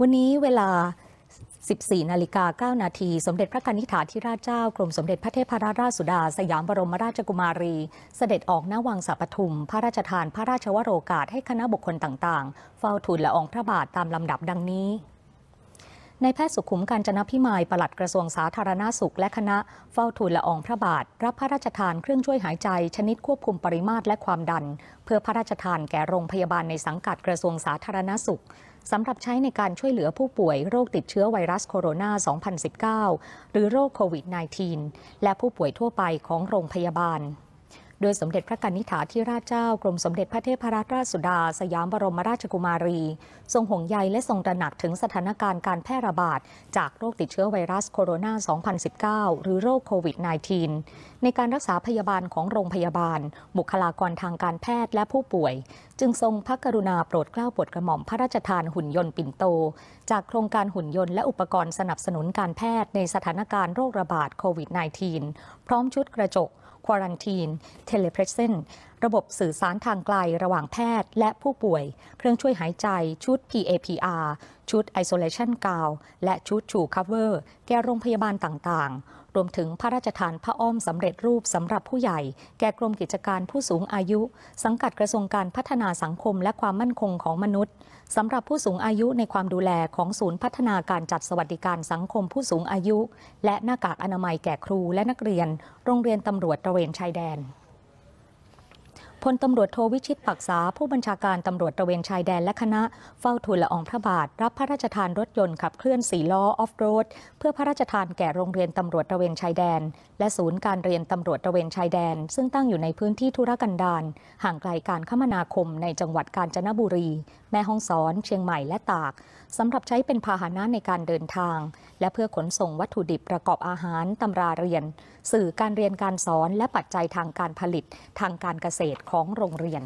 วันนี้เวลา 14 นาฬิกา 9 นาที สมเด็จพระนิธิถาธิราชเจ้ากรมสมเด็จพระเทพรัตนราชสุดา สยามบรมราชกุมารี เสด็จออกหน้าวังสัปทุม พระราชทานพระราชวโรกาสให้คณะบุคคลต่างๆ เฝ้าทูลละอองพระบาทตามลำดับดังนี้ ในแพทย์สุขุมการจนพิมายปลัดกระทรวงสาธารณาสุข และคณะเฝ้าทูลละอองพระบาท รับพระราชทานเครื่องช่วยหายใจ ชนิดควบคุมปริมาตรและความดัน เพื่อพระราชทานแก่โรงพยาบาลในสังกัดกระทรวงสาธารณาสุขสำหรับใช้ในการช่วยเหลือผู้ป่วยโรคติดเชื้อไวรัสโคโรนา 2019 หรือโรคโควิด -19 และผู้ป่วยทั่วไปของโรงพยาบาล โดยสมเด็จพระกนิษฐาธิราชเจ้ากรมสมเด็จพระเทพรัตนราชสุดา สยามบรมราชกุมารี ทรงห่วงใยและทรงตระหนักถึงสถานการณ์การแพร่ระบาด จากโรคติดเชื้อไวรัสโคโรนา 2019 หรือโรคโควิด -19 ในการรักษาพยาบาลของโรงพยาบาล บุคลากรทางการแพทย์และผู้ป่วย จึงทรงพระกรุณาโปรดเกล้าโปรดกระหม่อมพระราชทานหุ่นยนต์ปิ่นโต จากโครงการหุ่นยนต์และอุปกรณ์สนับสนุนการแพทย์ในสถานการณ์โรคระบาดโควิด -19 พร้อมชุดกระจก ควอรันทีน เทเลเพรสเซนระบบสื่อสารทางไกลระหว่างแพทย์และผู้ป่วย เครื่องช่วยหายใจ ชุด PAPR ชุด Isolation Gown และชุด shoe cover แก่โรงพยาบาลต่างๆ รวมถึงพระราชทานผ้าอ้อมสำเร็จรูปสำหรับผู้ใหญ่ แก่กรมกิจการผู้สูงอายุ สังกัดกระทรวงการพัฒนาสังคมและความมั่นคงของมนุษย์สำหรับผู้สูงอายุในความดูแลของศูนย์พัฒนาการจัดสวัสดิการสังคมผู้สูงอายุ และหน้ากากอนามัยแก่ครูและนักเรียน โรงเรียนตำรวจตระเวนชายแดน พลตำรวจโทวิชิตปักษา ผู้บัญชาการตำรวจตระเวนชายแดนและคณะ เฝ้าทูลละอองพระบาท รับพระราชทานรถยนต์ขับเคลื่อนสีล้อออฟโรด เพื่อพระราชทานแก่โรงเรียนตำรวจตระเวนชายแดน และศูนย์การเรียนตำรวจตระเวนชายแดน ซึ่งตั้งอยู่ในพื้นที่ธุรกันดารห่างไกลการคมนาคมในจังหวัดกาญจนบุรี แม่ฮ่องสอน เชียงใหม่และตากสำหรับใช้เป็นพาหนะในการเดินทาง และเพื่อขนส่งวัตถุดิบประกอบอาหารตำราเรียน สื่อการเรียนการสอนและปัจจัยทางการผลิตทางการเกษตรของโรงเรียน